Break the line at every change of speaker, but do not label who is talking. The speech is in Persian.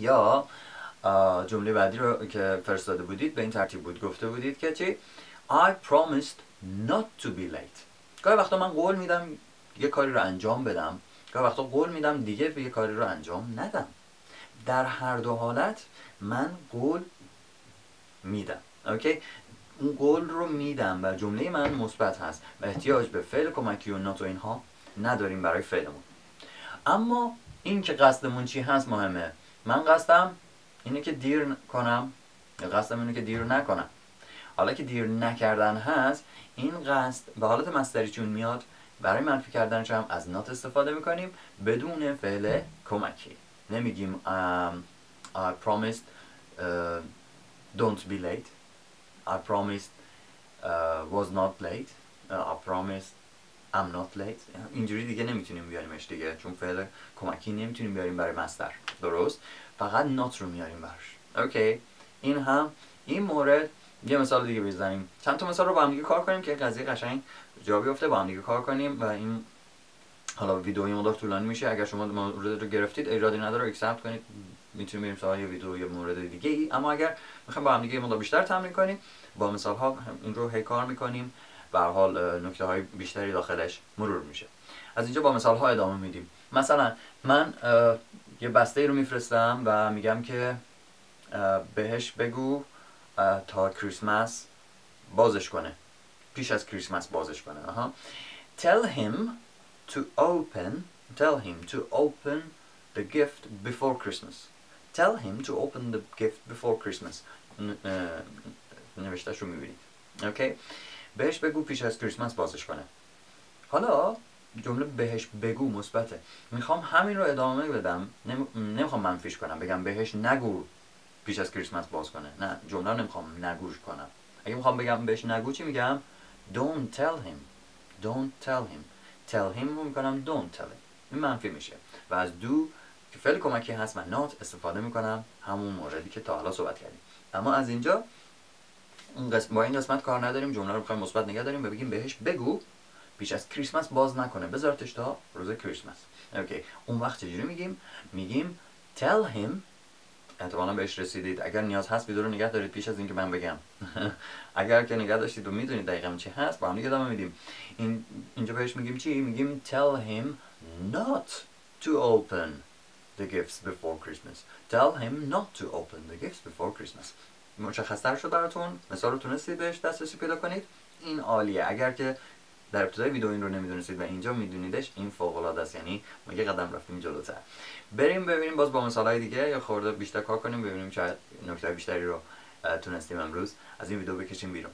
یا جمله بعدی رو که فرستاده بودید به این ترتیب بود. گفته بودید که چی؟ I promised not to be late. گاهی وقتا من قول میدم یه کاری رو انجام بدم. گاهی وقتا قول میدم دیگه یه کاری رو انجام ندم. در هر دو حالت من قول میدم. اوکی اون قول رو میدم و جمله من مثبت هست. و احتیاج به فعل کمکی و نات و اینها نداریم برای فعلمون. اما این که قصدمون چی هست مهمه. من قصدم اینه که دیر کنم یا قصدم اینه که دیر نکنم. حالا که دیر نکردن هست این قصد به حالت مستری چون میاد برای منفی کردنش هم از نات استفاده می‌کنیم بدون فعل کمکی. نمیگیم I promised uh, don't be late. I promised uh, was not late. Uh, I promised I'm not late. اینجوری دیگه نمی‌تونیم بیاریمش دیگه چون فعل کمکی نمی‌تونیم بیاریم برای مصدر. درست؟ فقط not رو میاریم براش. OK این هم این مورد یه مثال دیگه بزنیم. چند تا مثال رو با هم دیگه کار کنیم که قضیه قشنگ جا بیفته با هم دیگه کار کنیم و این حالا ویدئو یه مقدار طولانی میشه. اگر شما مورد رو گرفتید ایرادی نداره اکسپت کنید. می‌تونیم بریم سراغ یه ویدیو یا مورد دیگه ای اما اگر می‌خوایم با هم دیگه مقدار بیشتر تمرین کنیم با مثال ها این رو هی کار می‌کنیم. به حال نکته های بیشتری داخلش مرور میشه. از اینجا با مثال ها ادامه میدیم. مثلا من یه بسته رو میفرستم و میگم که بهش بگو تا کریسمس بازش کنه. پیش از کریسمس بازش کنه. آها. tell him to open tell him to open the gift before Christmas. Tell him to open the gift before Christmas. نوشتهش رو می‌بینید. اوکی بهش بگو پیش از کریسمس بازش کنه. حالا جمله بهش بگو مثبته. می‌خوام همین رو ادامه بدم. نمی‌خوام منفیش کنم. بگم بهش نگو پیش از کریسمس باز کنه. نه جمله رو نمی‌خوام نگوش کنم. اگه می‌خوام بگم بهش نگو چی میگم؟ Don't tell him. Don't tell him. Tell him رو می‌کنم. Don't tell him. این منفی میشه. و از دو که فعل کمکی هست و not استفاده می‌کنم همون موردی که تا حالا صحبت کردیم. اما از اینجا با این قسمت کار نداریم جمله رو می‌خوایم مثبت نگه داریم و بگیم بهش بگو پیش از کریسمس باز نکنه. بذارتش تا روز کریسمس. اوکی. اون وقت چجوری میگیم؟ میگیم tell him احتمالا بهش رسیدید. اگر نیاز هست ویدیو رو نگه دارید پیش از اینکه من بگم. اگر که نگه داشتید و می‌دونید دقیقا چی هست با هم دیگه ادامه میدیم. این اینجا بهش میگیم چی؟ میگیم tell him not to open the gifts before Christmas. Tell him not to open the gifts before Christmas. مشخصتر شد براتون. مثال رو تونستید بهش دسترسی پیدا کنید. این عالیه. اگر که در ابتدای ویدیو این رو نمی‌دونستید و اینجا میدونیدش این فوق العاده است. یعنی ما یه قدم رفتیم جلوتر. بریم ببینیم باز با مثال های دیگه یا خورده بیشتر کار کنیم ببینیم شاید نکته بیشتری رو تونستیم امروز از این ویدیو بکشیم بیرون.